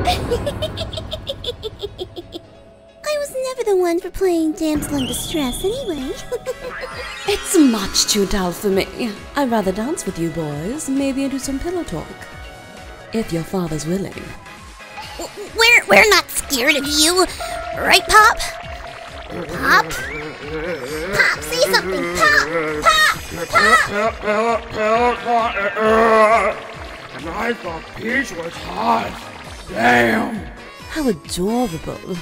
I was never the one for playing damsel in distress anyway. It's much too dull for me. I'd rather dance with you boys, maybe do some pillow talk. If your father's willing. we're, we're not scared of you. Right, Pop? Pop? Pop, say something. Pop! Pop! Pop! And I thought Peach was hot. Damn. How adorable.